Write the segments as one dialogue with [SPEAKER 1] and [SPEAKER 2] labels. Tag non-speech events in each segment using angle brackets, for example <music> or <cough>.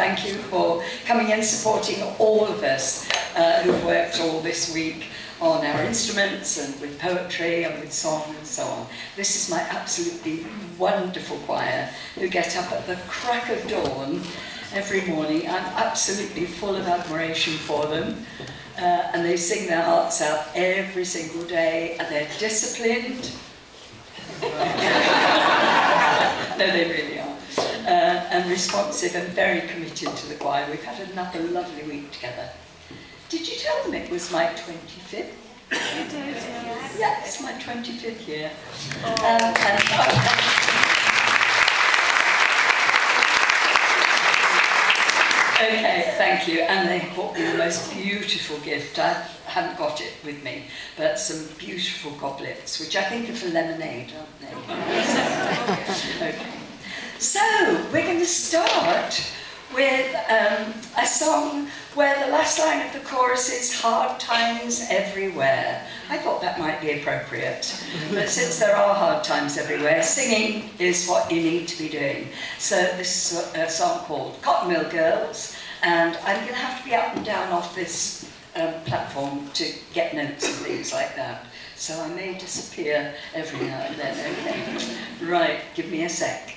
[SPEAKER 1] thank you for coming and supporting all of us uh, who've worked all this week on our instruments and with poetry and with song and so on. This is my absolutely wonderful choir who get up at the crack of dawn every morning. I'm absolutely full of admiration for them. Uh, and they sing their hearts out every single day and they're disciplined. <laughs> no, they really are. And responsive and very committed to the choir. We've had another lovely week together. Did you tell them it was my 25th? yeah. it's my 25th year. Oh. Um, and, Okay, thank you. And they brought me the most beautiful gift. I haven't got it with me, but some beautiful goblets, which I think are for lemonade, aren't they? <laughs> okay. So, we're going to start with um, a song where the last line of the chorus is hard times everywhere. I thought that might be appropriate, but since there are hard times everywhere, singing is what you need to be doing. So this is a song called Cotton Mill Girls, and I'm going to have to be up and down off this um, platform to get notes and things like that. So I may disappear every now and then, okay? Right, give me a sec.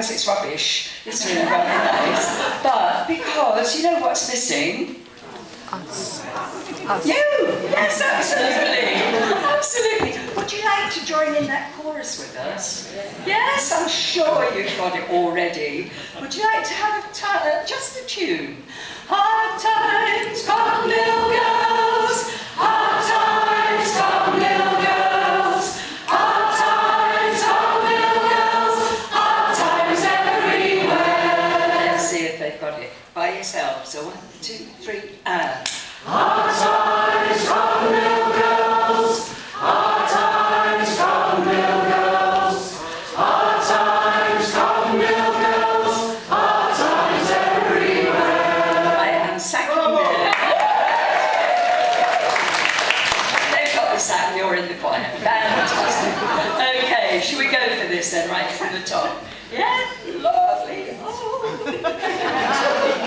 [SPEAKER 1] because it's rubbish, it's really rubbish. but because you know what's missing? Us. Us. You! Yes, absolutely! absolutely! Would you like to join in that chorus with us? Yes, I'm sure you've got it already. Would you like to have uh, just the tune? Hard times come, little girl. This then, right from the top. Yeah, lovely. Oh.